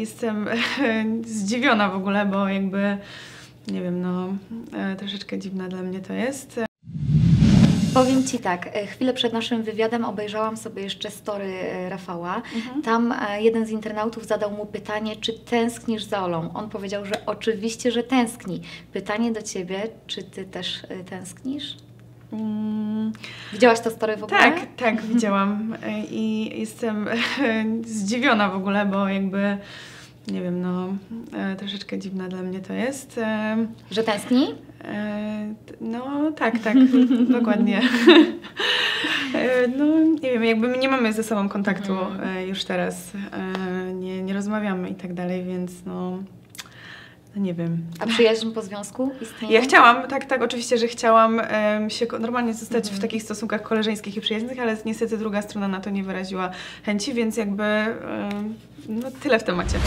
Jestem zdziwiona w ogóle, bo jakby, nie wiem, no e, troszeczkę dziwna dla mnie to jest. Powiem Ci tak, e, chwilę przed naszym wywiadem obejrzałam sobie jeszcze story e, Rafała. Tam e, jeden z internautów zadał mu pytanie, czy tęsknisz za Olą. On powiedział, że oczywiście, że tęskni. Pytanie do Ciebie, czy Ty też tęsknisz? Mm, Widziałaś to story w ogóle? tak, tak, widziałam i jestem zdziwiona w ogóle, bo jakby, nie wiem, no e, troszeczkę dziwna dla mnie to jest. E, Że tęskni? E, No tak, tak, dokładnie. No nie wiem, jakby my nie mamy ze sobą kontaktu e, już teraz, nie, nie rozmawiamy i tak dalej, więc no, no nie wiem. A przyjaźń po związku istnieje? Ja chciałam, tak, tak, oczywiście, że chciałam em, się normalnie zostać w takich stosunkach koleżeńskich i przyjaźnych, ale niestety druga strona na to nie wyraziła chęci, więc jakby em, no tyle w temacie.